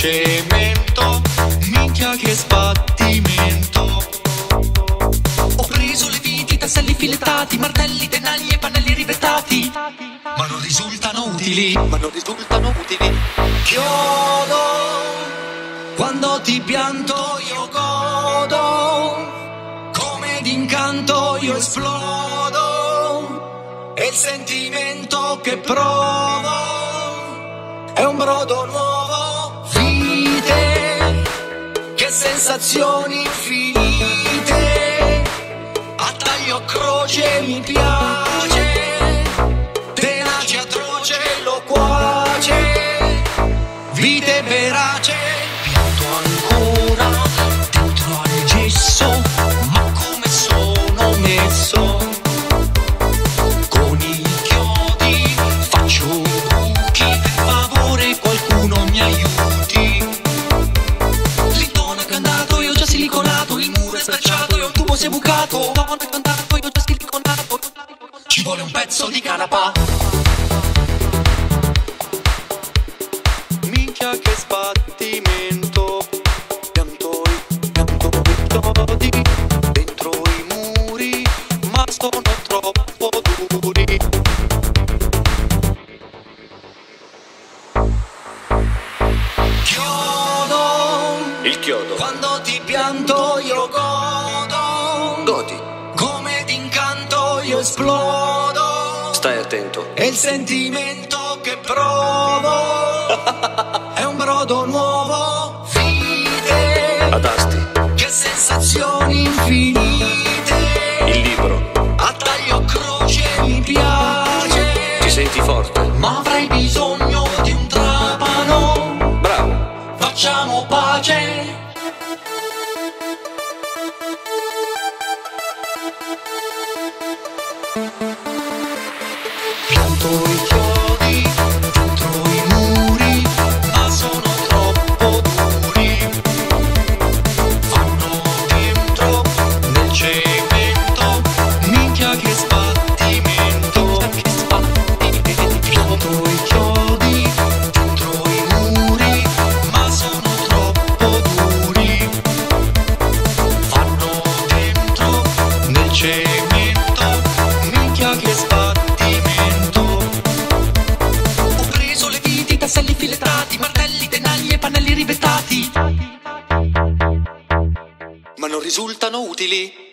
cemento, minchia che sbattimento. Filettati, martelli, denagli e pannelli rivettati. Ma non risultano utili, ma non risultano utili. Chiodo, quando ti pianto io godo come d'incanto io esplodo e il sentimento che provo è un brodo nuovo vite che sensazioni infinite a croce mi piace tenace atroce loquace vite verace pianto ancora dentro al gesso ma come sono messo? Con i chiodi faccio buchi favore qualcuno mi aiuti. L'intonaco è andato io già siliconato il muro è stracciato si è bucato. L'intonaco è andato io ho già siliconato ci vuole un pezzo di canapa Minchia che sbattimento. Pianto i, pianto i chiodi Dentro i muri Ma sono troppo duri. Chiodo. Il chiodo. Quando ti pianto io godo esplodo Stai attento. e il sentimento che provo è un brodo nuovo, vite, Ad asti. che sensazioni infinite. Il libro. A taglio croce mi piace, Ti senti forte? ma avrei bisogno di un trapano. Bravo. Facciamo pace. Cemento, minchia che sbattimento. Ho preso le viti, tasselli filettati, martelli, denagli e pannelli rivettati. Ma non risultano utili.